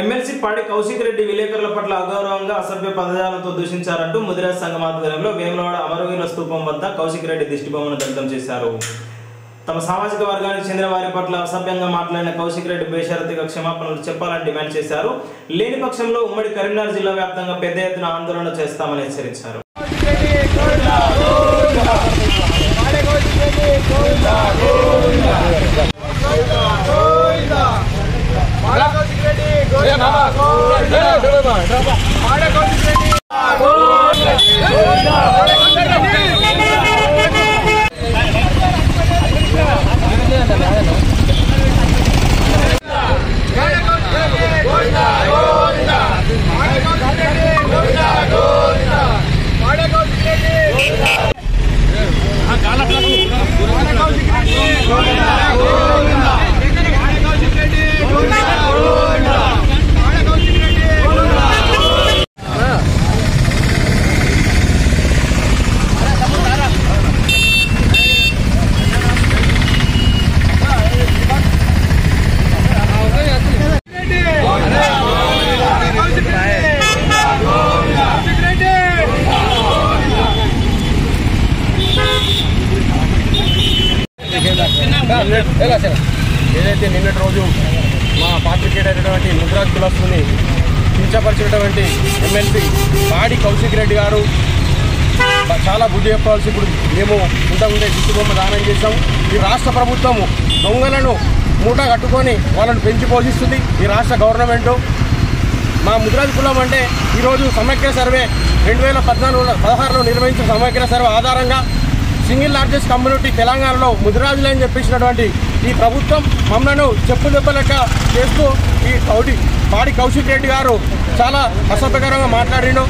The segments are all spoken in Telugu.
ఎమ్మెల్సీ పాడి కౌశిక్ రెడ్డి విలేకరుల పట్ల అగౌరవంగా అసభ్య పదజాలంతో దూషించారంటూ ముదిరాజ్ సంఘం ఆధ్వర్యంలో వేములవాడ అమరవీరుల స్థూపం వద్ద కౌశిక్ రెడ్డి దిష్టిబొమ్మను దగ్ధం చేశారు. తమ సామాజిక వర్గానికి చెందిన వారి పట్ల అసభ్యంగా మాట్లాడిన కౌశిక్ రెడ్డి బేషరతిగా క్షమాపణలు చెప్పాలని డిమాండ్ చేశారు. లేని పక్షంలో ఉమ్మడి కరీంనగర్ జిల్లా వ్యాప్తంగా పెద్ద ఎత్తున ఆందోళన చేస్తామని హెచ్చరించారు. নামা নামা নামা ఏదైతే నిన్నటి రోజు మా పాత్రికేయుడు అయినటువంటి ముద్రాజ్ కులస్తుని కించపరిచినటువంటి ఎమ్మెల్సీ పాడి కౌశిక్ రెడ్డి గారు చాలా బుద్ధి చెప్పాల్సి ఇప్పుడు మేము ఇంతకుముందే దిక్కుబొమ్మ దానం చేశాం. ఈ రాష్ట్ర ప్రభుత్వం దొంగలను మూట కట్టుకొని వాళ్ళను పెంచి పోషిస్తుంది. ఈ రాష్ట్ర గవర్నమెంటు. మా ముద్రాజ్ కులం అంటే ఈరోజు సమగ్ర సర్వే రెండు వేల పద్నాలుగు పదహారులో నిర్వహించిన సమగ్ర సర్వే ఆధారంగా సింగిల్ లార్జెస్ట్ కమ్యూనిటీ తెలంగాణలో ముదిరాజులు అని చెప్పించినటువంటి ఈ ప్రభుత్వం మమ్మలను చెప్పు దెబ్బలెక్క చేస్తూ ఈ కౌడి పాడి కౌశిక్ రెడ్డి గారు చాలా అసభ్యకరంగా మాట్లాడిను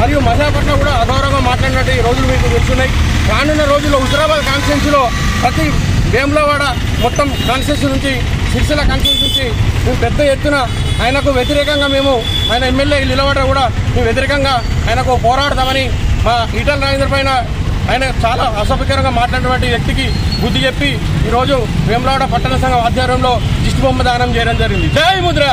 మరియు మహిళా కూడా అగౌరవంగా మాట్లాడినట్టు ఈ రోజులు మీకు తెలుస్తున్నాయి రానున్న రోజుల్లో హుజరాబాద్ కాన్స్టిట్యూన్సీలో ప్రతి వేములవాడ మొత్తం కాన్స్టిట్యూన్సీ నుంచి సిరిసిల్ల కాన్స్టిట్యూన్సీ నుంచి మేము పెద్ద ఎత్తున ఆయనకు వ్యతిరేకంగా మేము ఆయన ఎమ్మెల్యే నిలబడ కూడా మేము వ్యతిరేకంగా ఆయనకు పోరాడదామని మా ఈటల రాజేంద్ర పైన ఆయన చాలా అసభ్యకరంగా మాట్లాడినటువంటి వ్యక్తికి బుద్ధి చెప్పి ఈరోజు వేములవాడ పట్టణ సంఘం ఆధ్వర్యంలో దిష్టి బొమ్మ దానం చేయడం జరిగింది. జై ముద్ర